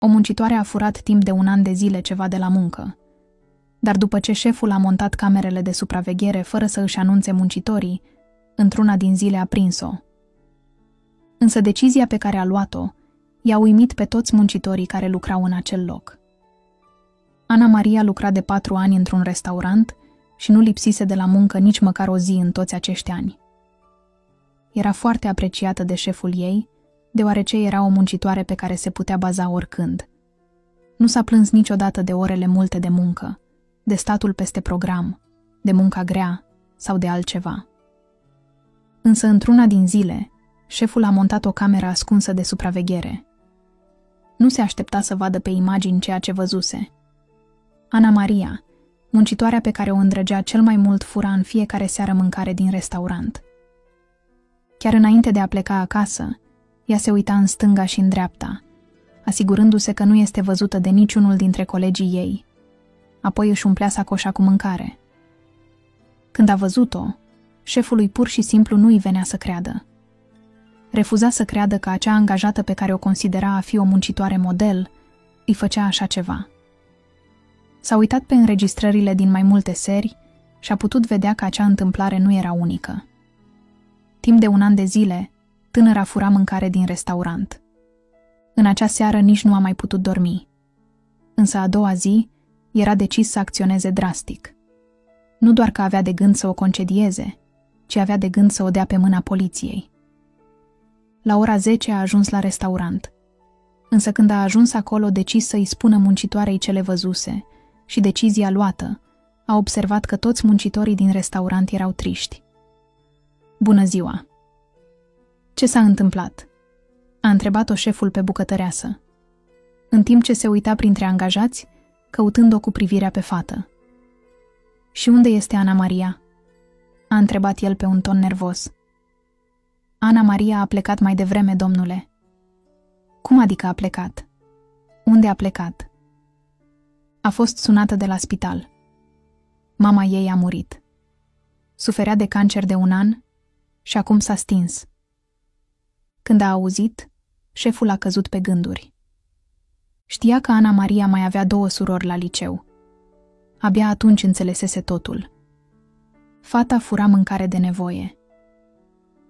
O muncitoare a furat timp de un an de zile ceva de la muncă. Dar după ce șeful a montat camerele de supraveghere fără să își anunțe muncitorii, într-una din zile a prins-o. Însă decizia pe care a luat-o i-a uimit pe toți muncitorii care lucrau în acel loc. Ana Maria lucra de patru ani într-un restaurant și nu lipsise de la muncă nici măcar o zi în toți acești ani. Era foarte apreciată de șeful ei, deoarece era o muncitoare pe care se putea baza oricând. Nu s-a plâns niciodată de orele multe de muncă, de statul peste program, de munca grea sau de altceva. Însă într-una din zile, șeful a montat o cameră ascunsă de supraveghere. Nu se aștepta să vadă pe imagini ceea ce văzuse. Ana Maria, muncitoarea pe care o îndrăgea cel mai mult fura în fiecare seară mâncare din restaurant. Chiar înainte de a pleca acasă, ea se uita în stânga și în dreapta, asigurându-se că nu este văzută de niciunul dintre colegii ei. Apoi își umplea sacoșa cu mâncare. Când a văzut-o, șefului pur și simplu nu îi venea să creadă. Refuza să creadă că acea angajată pe care o considera a fi o muncitoare model îi făcea așa ceva. S-a uitat pe înregistrările din mai multe seri și a putut vedea că acea întâmplare nu era unică. Timp de un an de zile, tânăra fura mâncare din restaurant. În acea seară nici nu a mai putut dormi. Însă a doua zi era decis să acționeze drastic. Nu doar că avea de gând să o concedieze, ci avea de gând să o dea pe mâna poliției. La ora 10 a ajuns la restaurant. Însă când a ajuns acolo, decis să-i spună muncitoarei ce le văzuse și decizia luată, a observat că toți muncitorii din restaurant erau triști. Bună ziua! Ce s-a întâmplat? A întrebat-o șeful pe bucătăreasă. În timp ce se uita printre angajați, căutând-o cu privirea pe fată. Și unde este Ana Maria?" a întrebat el pe un ton nervos. Ana Maria a plecat mai devreme, domnule. Cum adică a plecat? Unde a plecat? A fost sunată de la spital. Mama ei a murit. Suferea de cancer de un an și acum s-a stins. Când a auzit, șeful a căzut pe gânduri. Știa că Ana Maria mai avea două surori la liceu. Abia atunci înțelesese totul. Fata fura mâncare de nevoie.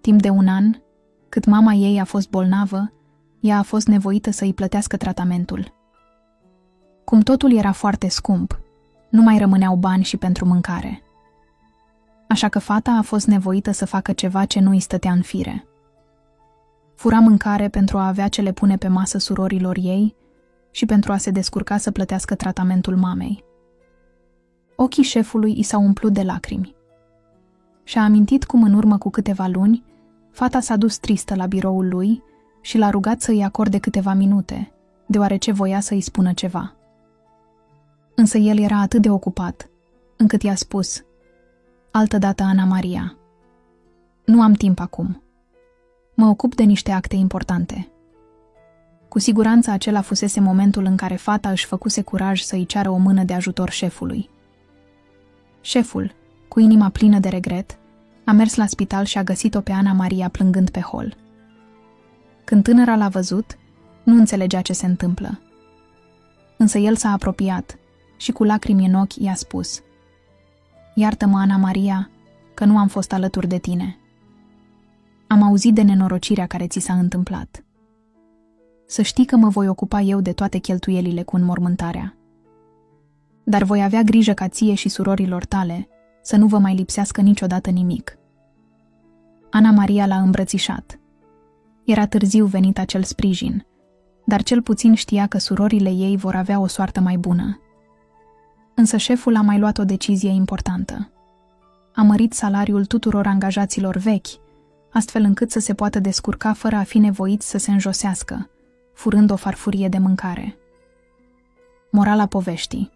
Timp de un an, cât mama ei a fost bolnavă, ea a fost nevoită să îi plătească tratamentul. Cum totul era foarte scump, nu mai rămâneau bani și pentru mâncare. Așa că fata a fost nevoită să facă ceva ce nu îi stătea în fire. Fura mâncare pentru a avea ce le pune pe masă surorilor ei și pentru a se descurca să plătească tratamentul mamei. Ochii șefului i s-au umplut de lacrimi. Și-a amintit cum în urmă cu câteva luni, fata s-a dus tristă la biroul lui și l-a rugat să îi acorde câteva minute, deoarece voia să îi spună ceva. Însă el era atât de ocupat, încât i-a spus, Altădată, Ana Maria, nu am timp acum. Mă ocup de niște acte importante. Cu siguranță acela fusese momentul în care fata își făcuse curaj să-i ceară o mână de ajutor șefului. Șeful, cu inima plină de regret, a mers la spital și a găsit-o pe Ana Maria plângând pe hol. Când tânăra l-a văzut, nu înțelegea ce se întâmplă. Însă el s-a apropiat și cu lacrimi în ochi i-a spus Iartă-mă, Ana Maria, că nu am fost alături de tine. Am auzit de nenorocirea care ți s-a întâmplat. Să știi că mă voi ocupa eu de toate cheltuielile cu înmormântarea. Dar voi avea grijă ca ție și surorilor tale să nu vă mai lipsească niciodată nimic. Ana Maria l-a îmbrățișat. Era târziu venit acel sprijin, dar cel puțin știa că surorile ei vor avea o soartă mai bună. Însă șeful a mai luat o decizie importantă. A mărit salariul tuturor angajaților vechi astfel încât să se poată descurca fără a fi nevoit să se înjosească, furând o farfurie de mâncare. Morala poveștii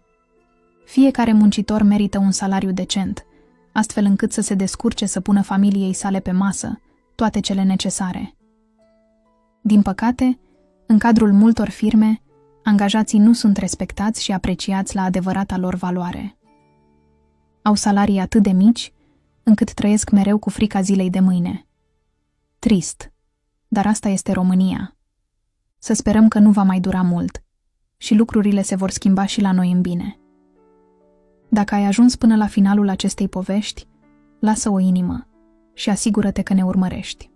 Fiecare muncitor merită un salariu decent, astfel încât să se descurce să pună familiei sale pe masă toate cele necesare. Din păcate, în cadrul multor firme, angajații nu sunt respectați și apreciați la adevărata lor valoare. Au salarii atât de mici, încât trăiesc mereu cu frica zilei de mâine – Trist, dar asta este România. Să sperăm că nu va mai dura mult și lucrurile se vor schimba și la noi în bine. Dacă ai ajuns până la finalul acestei povești, lasă o inimă și asigură-te că ne urmărești.